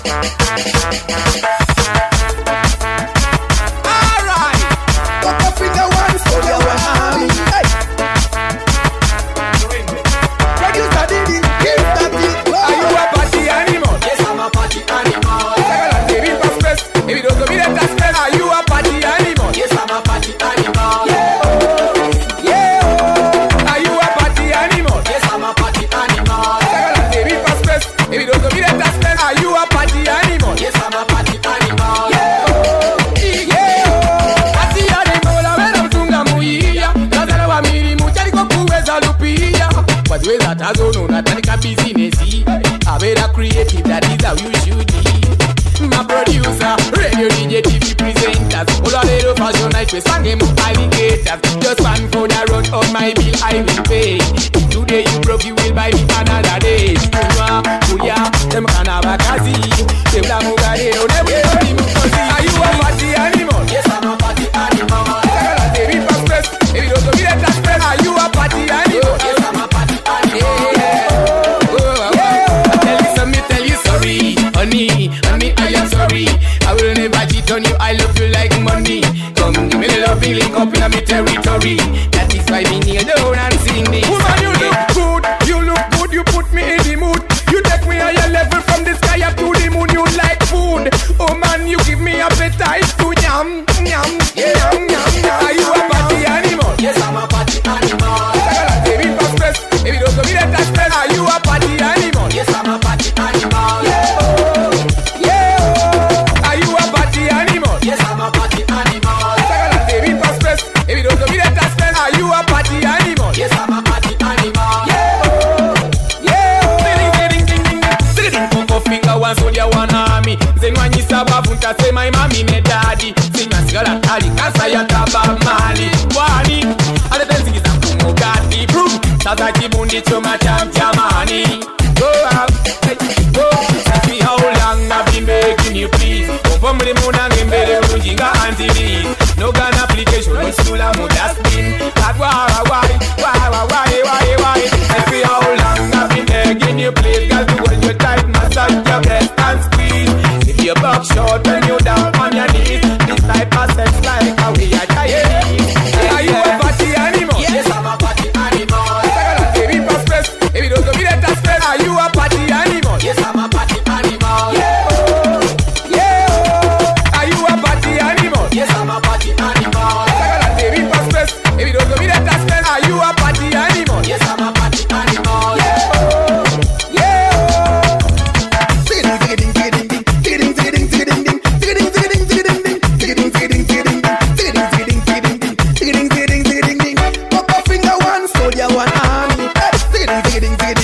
Thank you. Avera creative, that is how you should be. My producer, radio DJ, TV presenters. All a little fashion, I twist and the alligators. Just one for the road on my bill, I will pay. Today you broke, you will buy me another day. Kuya, oh kuya, them can have a kazi. They blamuga, oh, they don't ever be mukosi. Are you a party animal? Yes, I'm a party animal. up in a me wansolya wanami nzenwanyisa bavunta semai mami nedadi zinyasigala tali kasa yakaba mali wani alete nzingiza kumugati pru saza kibundi choma cha mjamani ihaulanga bimbekini please ompo mulimu nange mbere bulungi nga anzili noga na application osula mu dasbin kagwawa wai wa